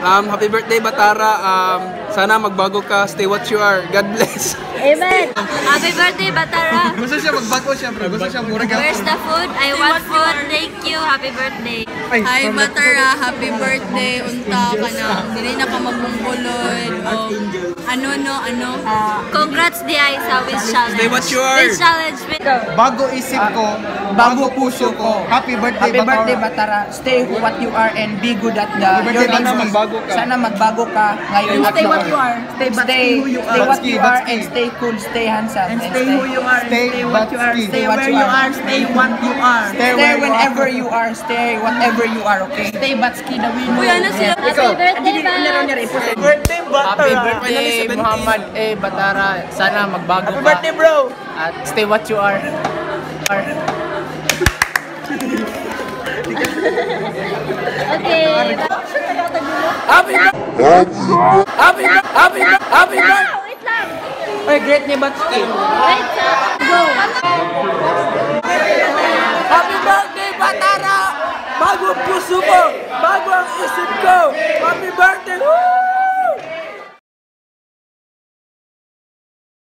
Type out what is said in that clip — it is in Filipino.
Um, happy birthday, Batara. Um, sana magbago ka. Stay what you are. God bless. Amen! Happy birthday, Batara! Gusto siya magbago siya, bro. Gusto siya mura Where's the food? I want food. Thank you. Happy birthday. Hi, Batara. Happy birthday. Unta ka na. Dili na ka magbungkulod. O, ano, no, ano. Congrats, Di sa Wish Challenge. Stay what you are. Wish Challenge. Bago isip ko, bago puso ko. Happy birthday, Happy birthday, Batara. Stay what you are and be good at the Happy birthday, your Batara. business. Magbago ka. Sana magbago ka ngayon. At stay what you are. Stay but Stay, who you stay are. what you are and stay cool, stay handsome. And stay who you are. Stay Stay what you are. Stay what where you are. Stay what you are. Stay Stay whenever are. you are. Stay whatever you are, okay? Stay Batski the winner. Uy, ano sila? Happy birthday, Bats! Birthday, Happy Batara. birthday, Muhammad A. Batara. Sana magbago Happy ka. birthday, bro. At stay what you are. are. Okay. Happy birthday! Happy Happy Happy birthday! Wait lang. Ay, great ni. Wait lang. Go.